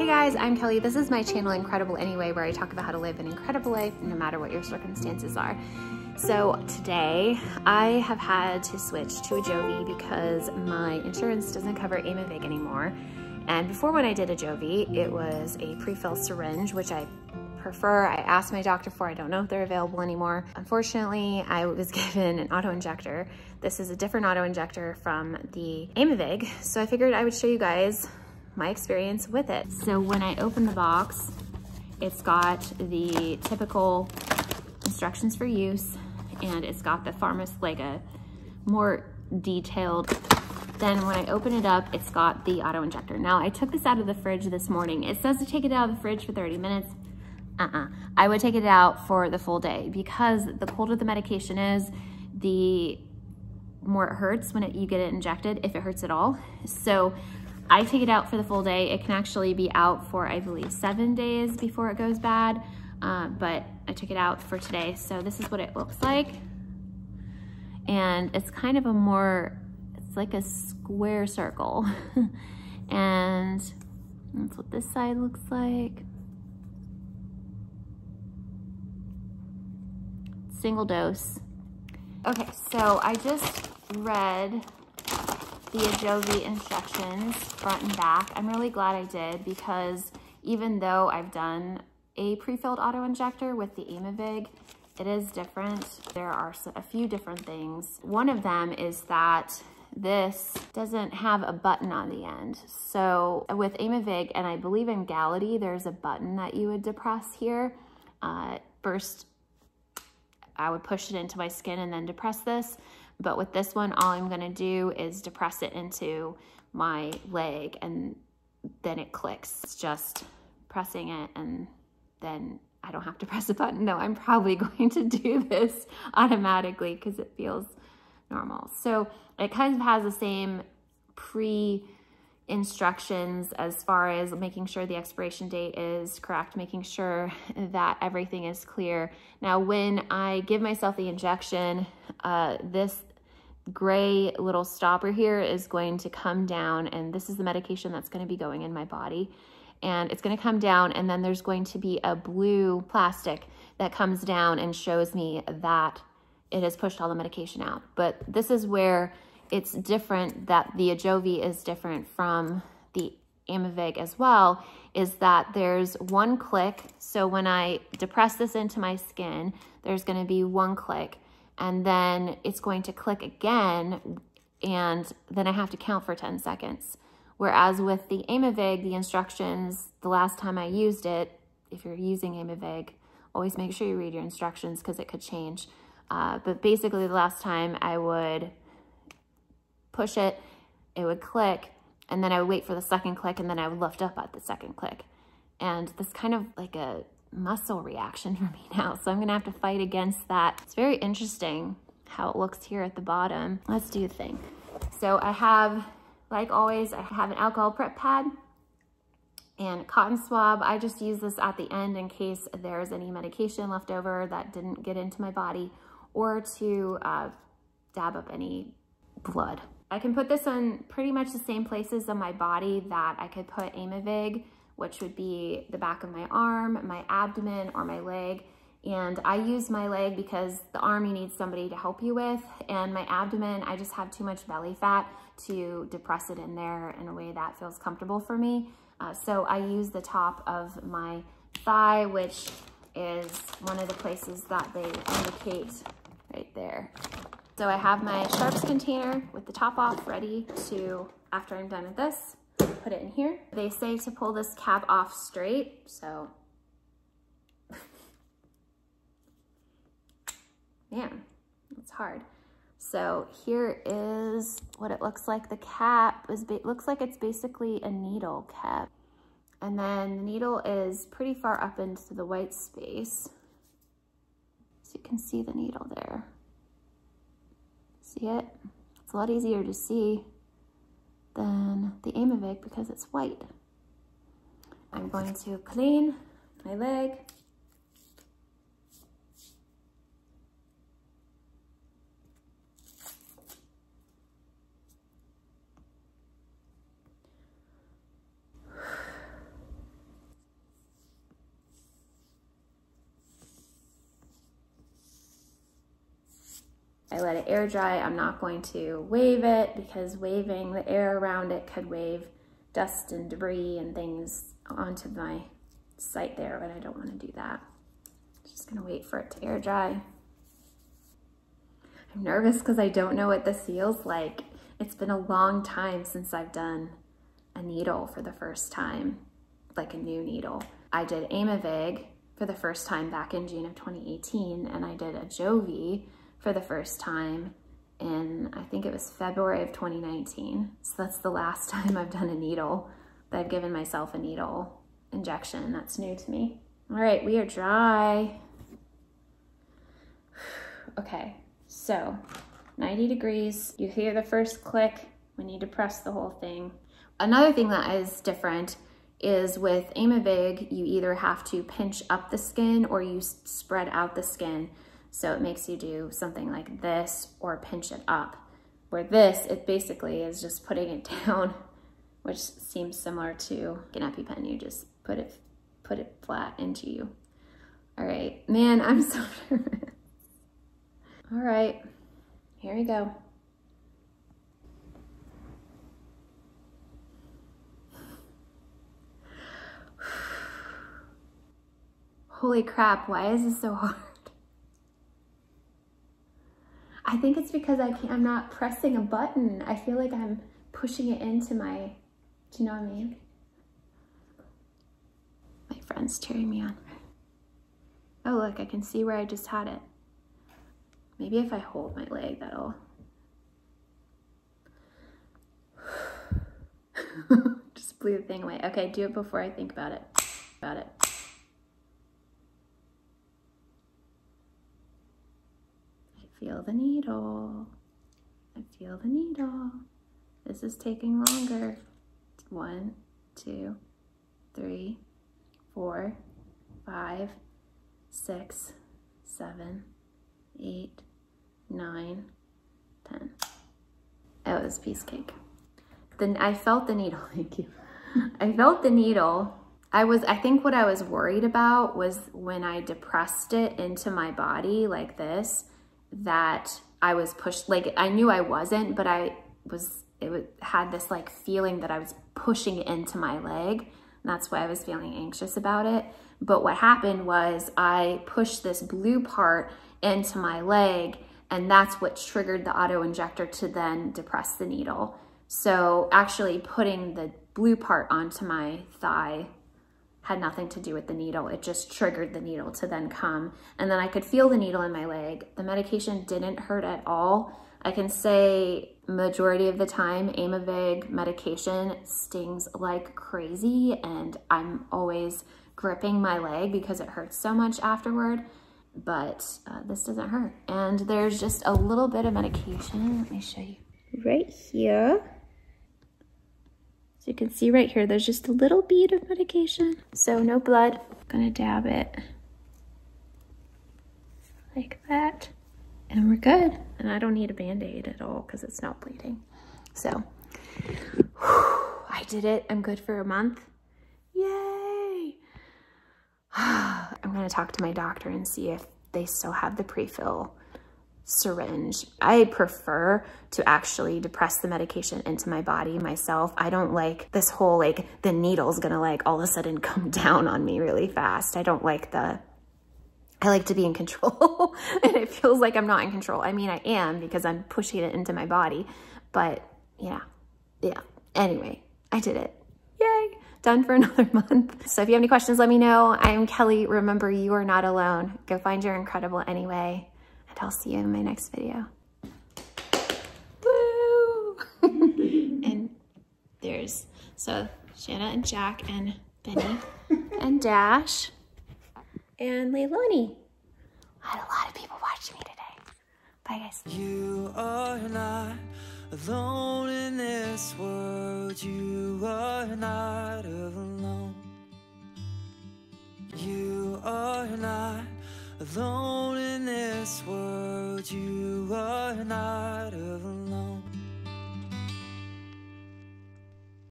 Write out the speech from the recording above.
Hey guys, I'm Kelly. This is my channel Incredible Anyway where I talk about how to live an incredible life no matter what your circumstances are. So today I have had to switch to Ajovy because my insurance doesn't cover Aimovig anymore. And before when I did Ajovy, it was a pre-filled syringe, which I prefer. I asked my doctor for, I don't know if they're available anymore. Unfortunately, I was given an auto injector. This is a different auto injector from the Aimovig. So I figured I would show you guys my experience with it. So when I open the box, it's got the typical instructions for use and it's got the pharmacist, like a more detailed then when I open it up, it's got the auto injector. Now I took this out of the fridge this morning. It says to take it out of the fridge for 30 minutes. Uh-uh. I would take it out for the full day because the colder the medication is, the more it hurts when it, you get it injected, if it hurts at all. So I take it out for the full day. It can actually be out for, I believe, seven days before it goes bad. Uh, but I took it out for today. So this is what it looks like. And it's kind of a more, it's like a square circle. and that's what this side looks like. Single dose. Okay, so I just read the Ajovy instructions front and back. I'm really glad I did because even though I've done a pre-filled auto injector with the Aimovig. It is different. There are a few different things. One of them is that this doesn't have a button on the end. So with Aimovig, and I believe Emgality, there's a button that you would depress here. Uh, first, I would push it into my skin and then depress this. But with this one, all I'm gonna do is depress it into my leg and then it clicks. It's just pressing it and then I don't have to press a button. No, I'm probably going to do this automatically because it feels normal. So it kind of has the same pre instructions as far as making sure the expiration date is correct, making sure that everything is clear. Now, when I give myself the injection, uh, this gray little stopper here is going to come down and this is the medication that's going to be going in my body and it's going to come down and then there's going to be a blue plastic that comes down and shows me that it has pushed all the medication out. But this is where it's different that the Ajovy is different from the Aimovig as well, is that there's one click. So when I depress this into my skin, there's gonna be one click and then it's going to click again and then I have to count for 10 seconds. Whereas with the Aimovig, the instructions, the last time I used it, if you're using Aimovig, always make sure you read your instructions because it could change. Uh, but basically the last time I would push it, it would click, and then I would wait for the second click, and then I would lift up at the second click. And this kind of like a muscle reaction for me now. So I'm gonna have to fight against that. It's very interesting how it looks here at the bottom. Let's do the thing. So I have like always, I have an alcohol prep pad and cotton swab. I just use this at the end in case there's any medication left over that didn't get into my body or to uh, dab up any blood. I can put this on pretty much the same places on my body that I could put Aimovig, which would be the back of my arm, my abdomen, or my leg. And I use my leg because the arm you need somebody to help you with. And my abdomen, I just have too much belly fat to depress it in there in a way that feels comfortable for me. Uh, so I use the top of my thigh, which is one of the places that they indicate right there. So I have my sharps container with the top off ready to, after I'm done with this, put it in here. They say to pull this cap off straight, so man, it's hard. So here is what it looks like. The cap is looks like it's basically a needle cap. And then the needle is pretty far up into the white space. So you can see the needle there. See it? It's a lot easier to see than the Aimovig because it's white. I'm going to clean my leg Let it air dry. I'm not going to wave it because waving the air around it could wave dust and debris and things onto my site there, but I don't want to do that. Just gonna wait for it to air dry. I'm nervous because I don't know what this feels like. It's been a long time since I've done a needle for the first time, like a new needle. I did Aimovig for the first time back in June of 2018, and I did Ajovy for the first time in, I think it was February of 2019. So that's the last time I've done a needle, that I've given myself a needle injection. That's new to me. All right, we are dry. Okay, so 90 degrees. You hear the first click. We need to press the whole thing. Another thing that is different is with Aimovig, you either have to pinch up the skin or you spread out the skin. So it makes you do something like this or pinch it up. Where this, it basically is just putting it down, which seems similar to an EpiPen. You just put it, put it flat into you. All right, man, I'm so nervous. All right, here we go. Holy crap, why is this so hard? I think it's because I can't, I'm not pressing a button. I feel like I'm pushing it into my, do you know what I mean? My friend's cheering me on. Oh, look, I can see where I just had it. Maybe if I hold my leg, that'll... just blew the thing away. Okay, do it before I think about it. About it. Feel the needle. I feel the needle. This is taking longer. One, two, three, four, five, six, seven, eight, nine, ten. Oh, it was piece cake. Then I felt the needle. Thank you. I felt the needle. I was, I think what I was worried about was when I depressed it into my body like this, that I was pushed, like I knew I wasn't, but I was, it was, had this like feeling that I was pushing into my leg. And that's why I was feeling anxious about it. But what happened was I pushed this blue part into my leg and that's what triggered the auto injector to then depress the needle. So actually putting the blue part onto my thigh had nothing to do with the needle. It just triggered the needle to then come. And then I could feel the needle in my leg. The medication didn't hurt at all. I can say majority of the time, Aimovig medication stings like crazy and I'm always gripping my leg because it hurts so much afterward, but uh, this doesn't hurt. And there's just a little bit of medication. Let me show you right here. You can see right here, there's just a little bead of medication. So no blood, I'm gonna dab it like that. And we're good. And I don't need a band-aid at all because it's not bleeding. So I did it. I'm good for a month. Yay. I'm gonna talk to my doctor and see if they still have the pre-fill syringe. I prefer to actually depress the medication into my body myself. I don't like this whole like the needle's gonna like all of a sudden come down on me really fast. I don't like the, I like to be in control and it feels like I'm not in control. I mean, I am because I'm pushing it into my body, but yeah, yeah. Anyway, I did it. Yay done for another month. So if you have any questions, let me know. I'm Kelly. Remember, you are not alone. Go find your incredible anyway and I'll see you in my next video. Woo! and there's, so Shanna and Jack and Benny and Dash and Leilani. I had a lot of people watching me today. Bye guys. You are not alone in this world. You are not alone. You are not Alone in this world, you are not alone.